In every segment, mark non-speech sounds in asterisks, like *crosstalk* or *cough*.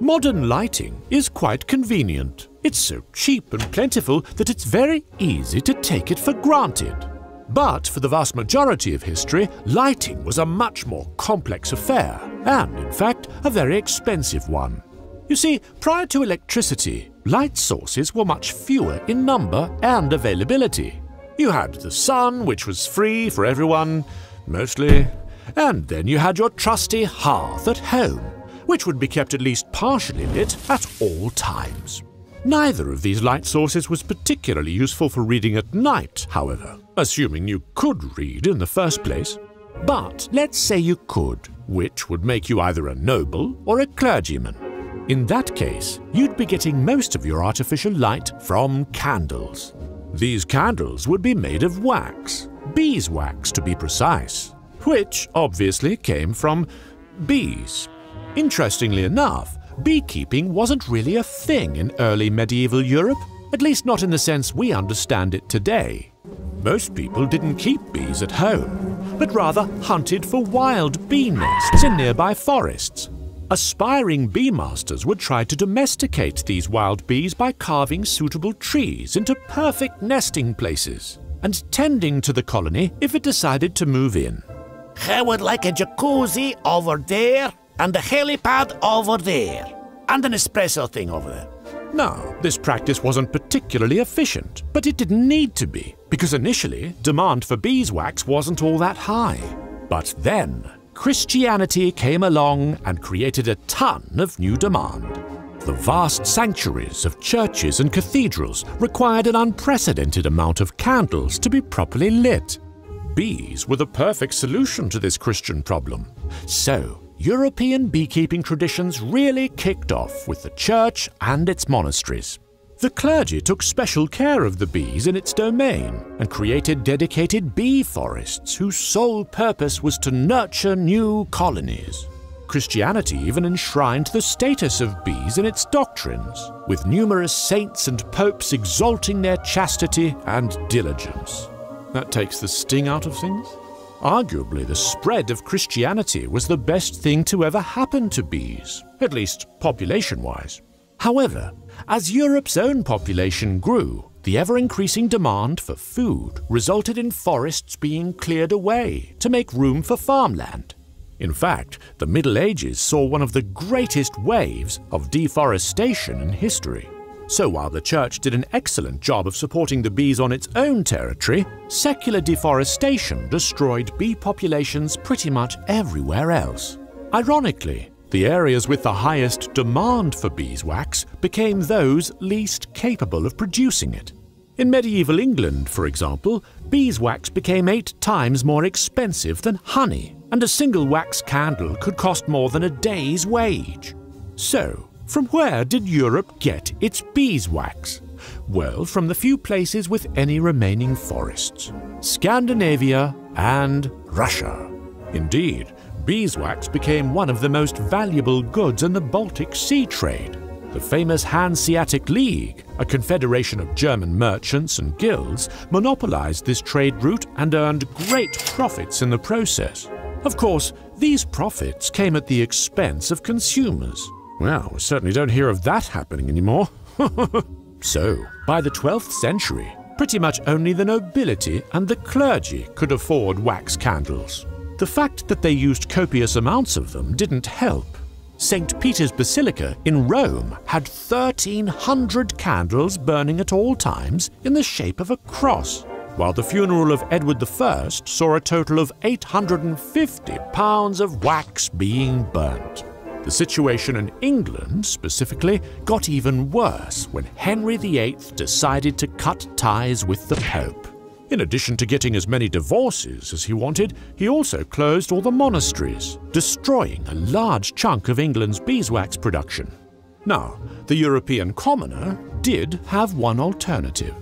Modern lighting is quite convenient. It's so cheap and plentiful that it's very easy to take it for granted. But for the vast majority of history, lighting was a much more complex affair, and in fact, a very expensive one. You see, prior to electricity, light sources were much fewer in number and availability. You had the sun, which was free for everyone, mostly, and then you had your trusty hearth at home, which would be kept at least partially lit at all times. Neither of these light sources was particularly useful for reading at night, however, assuming you could read in the first place. But let's say you could, which would make you either a noble or a clergyman. In that case, you'd be getting most of your artificial light from candles. These candles would be made of wax, beeswax to be precise, which obviously came from bees. Interestingly enough, beekeeping wasn't really a thing in early medieval Europe, at least not in the sense we understand it today. Most people didn't keep bees at home, but rather hunted for wild bee nests in nearby forests. Aspiring bee masters would try to domesticate these wild bees by carving suitable trees into perfect nesting places and tending to the colony if it decided to move in. I would like a jacuzzi over there and a helipad over there and an espresso thing over there. Now, this practice wasn't particularly efficient, but it didn't need to be, because initially demand for beeswax wasn't all that high. But then, Christianity came along and created a ton of new demand. The vast sanctuaries of churches and cathedrals required an unprecedented amount of candles to be properly lit. Bees were the perfect solution to this Christian problem. So, European beekeeping traditions really kicked off with the church and its monasteries. The clergy took special care of the bees in its domain and created dedicated bee forests whose sole purpose was to nurture new colonies. Christianity even enshrined the status of bees in its doctrines, with numerous saints and popes exalting their chastity and diligence. That takes the sting out of things. Arguably, the spread of Christianity was the best thing to ever happen to bees, at least population wise. However, as Europe's own population grew, the ever increasing demand for food resulted in forests being cleared away to make room for farmland. In fact, the Middle Ages saw one of the greatest waves of deforestation in history. So while the church did an excellent job of supporting the bees on its own territory, secular deforestation destroyed bee populations pretty much everywhere else. Ironically, the areas with the highest demand for beeswax became those least capable of producing it. In medieval England, for example, beeswax became eight times more expensive than honey, and a single wax candle could cost more than a day's wage. So, from where did Europe get its beeswax? Well, from the few places with any remaining forests Scandinavia and Russia. Indeed, beeswax became one of the most valuable goods in the Baltic Sea trade. The famous Hanseatic League, a confederation of German merchants and guilds, monopolized this trade route and earned great profits in the process. Of course, these profits came at the expense of consumers. Well, we certainly don't hear of that happening anymore. *laughs* so, by the 12th century, pretty much only the nobility and the clergy could afford wax candles. The fact that they used copious amounts of them didn't help. St. Peter's Basilica in Rome had 1,300 candles burning at all times in the shape of a cross, while the funeral of Edward I saw a total of 850 pounds of wax being burnt. The situation in England, specifically, got even worse when Henry VIII decided to cut ties with the Pope. In addition to getting as many divorces as he wanted, he also closed all the monasteries, destroying a large chunk of England's beeswax production. Now, the European commoner did have one alternative.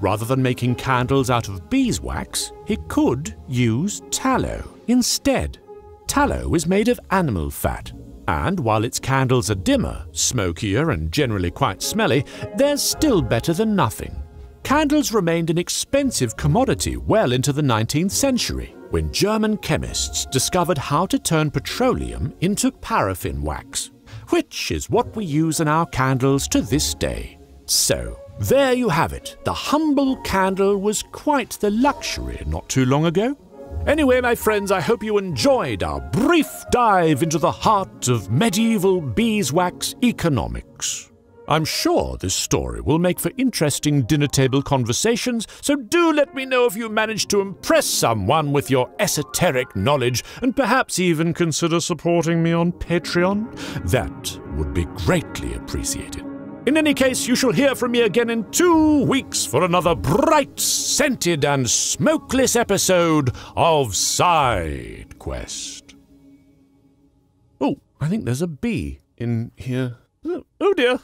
Rather than making candles out of beeswax, he could use tallow instead. Tallow is made of animal fat, and while its candles are dimmer, smokier, and generally quite smelly, they're still better than nothing. Candles remained an expensive commodity well into the 19th century, when German chemists discovered how to turn petroleum into paraffin wax, which is what we use in our candles to this day. So, there you have it. The humble candle was quite the luxury not too long ago. Anyway, my friends, I hope you enjoyed our brief dive into the heart of medieval beeswax economics. I'm sure this story will make for interesting dinner table conversations, so do let me know if you managed to impress someone with your esoteric knowledge and perhaps even consider supporting me on Patreon. That would be greatly appreciated. In any case, you shall hear from me again in two weeks for another bright, scented, and smokeless episode of SideQuest. Oh, I think there's a bee in here. Oh, oh dear.